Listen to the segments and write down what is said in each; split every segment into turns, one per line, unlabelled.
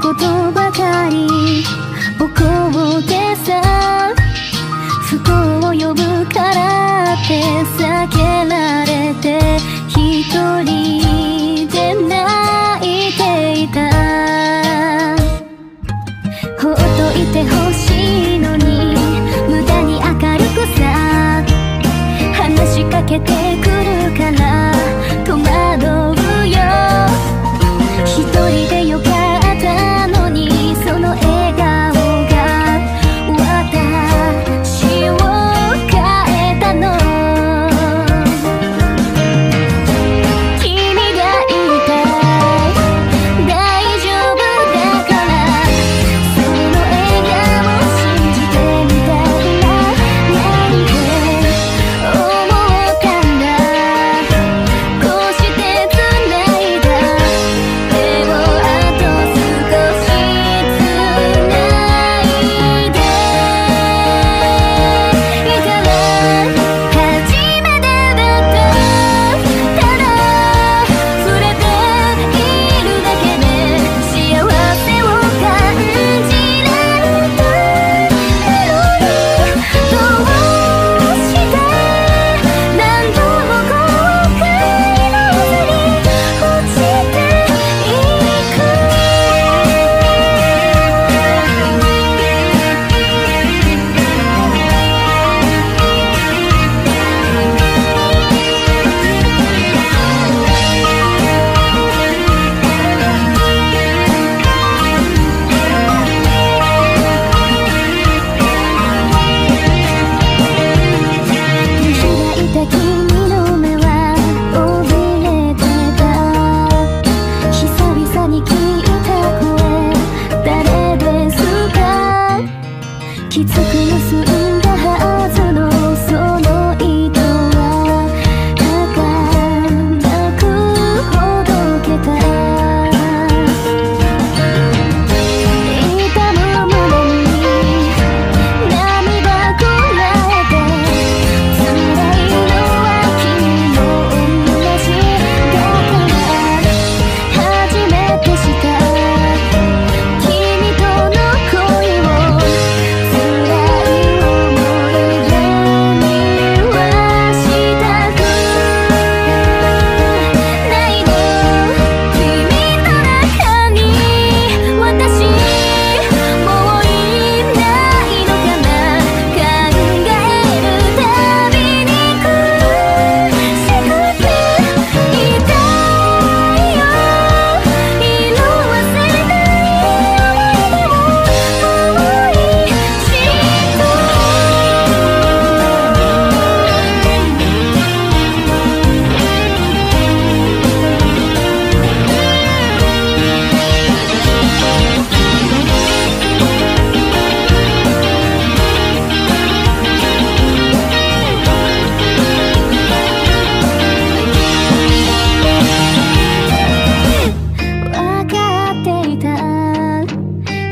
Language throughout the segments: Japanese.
ことばかり。僕を消さ不幸を呼ぶからって避けられて。一人で泣いていた。放っといてほしいのに無駄に明るくさ。話しかけてくるから。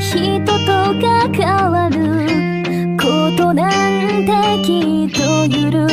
人と関わることなんてきっと許